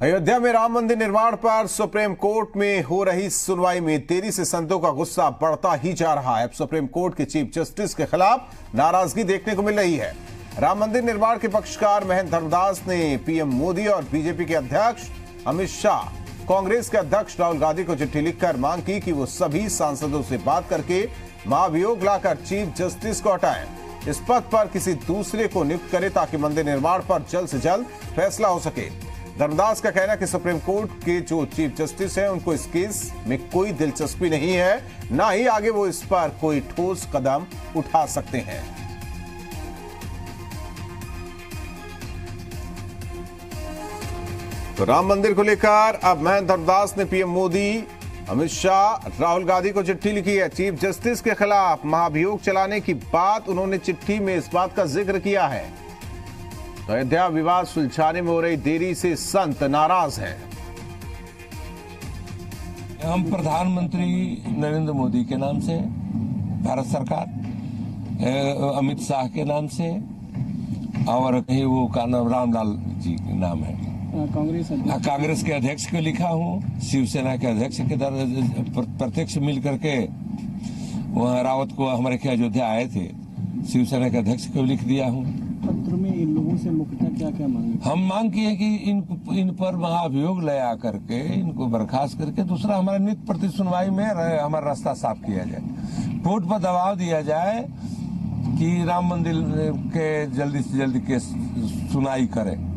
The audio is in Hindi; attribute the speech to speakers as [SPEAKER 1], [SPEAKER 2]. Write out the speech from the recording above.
[SPEAKER 1] अयोध्या में राम मंदिर निर्माण पर सुप्रीम कोर्ट में हो रही सुनवाई में देरी से संतों का गुस्सा बढ़ता ही जा रहा है। सुप्रीम कोर्ट के चीफ जस्टिस के खिलाफ नाराज़गी देखने को मिल रही है। राम मंदिर निर्माण के पक्षकार महेंद्र धर्मदास ने पीएम मोदी और बीजेपी के अध्यक्ष अमित शाह, कांग्रेस के अध्यक्ष राहुल गांधी को चिट्ठी लिखकर मांग की कि वो सभी सांसदों से बात करके महाभियोग लाकर चीफ जस्टिस को हटाएँ। इस पद पर किसी दूसरे को नियुक्त करे ताकि मंदिर निर्माण पर जल्द से जल्द फैसला हो सके। धर्मदास का कहना है कि सुप्रीम कोर्ट के जो चीफ जस्टिस हैं, उनको इस केस में कोई दिलचस्पी नहीं है। ना ही आगे वो इस पर कोई ठोस कदम उठा सकते हैं। तो राम मंदिर को लेकर अब महेंद्र धर्मदास ने पीएम मोदी, अमित शाह, राहुल गांधी को चिट्ठी लिखी है। चीफ जस्टिस के खिलाफ महाभियोग चलाने की बात उन्होंने चिट्ठी में इस बात का ज़िक्र किया है। तो अयोध्या विवाद सुलझाने में हो रही देरी से संत नाराज़ हैं।
[SPEAKER 2] हम प्रधानमंत्री नरेंद्र मोदी के नाम से भारत सरकार अमित शाह के नाम से और कहीं वो का नाम रामलाल जी के नाम है।
[SPEAKER 3] कांग्रेस
[SPEAKER 2] हाँ, कांग्रेस के अध्यक्ष को लिखा हूँ शिवसेना के अध्यक्ष के दर प्रत्यक्ष मिल करके वहाँ रावत को हमारे के अयोध्या आए थे शिवसेना के अध्यक्ष को लिख दिया हूँ।
[SPEAKER 3] पत्र में इन लोगों से मुख्यतः क्या क्या मांगे?
[SPEAKER 2] हम मांग किए कि इन इन पर महाभियोग लया करके इनको बर्खास्त करके दूसरा हमारा नित्य प्रति सुनवाई में हमारा रास्ता साफ़ किया जाए। कोर्ट पर दबाव दिया जाए कि राम मंदिर के जल्दी से जल्दी केस सुनाई करें।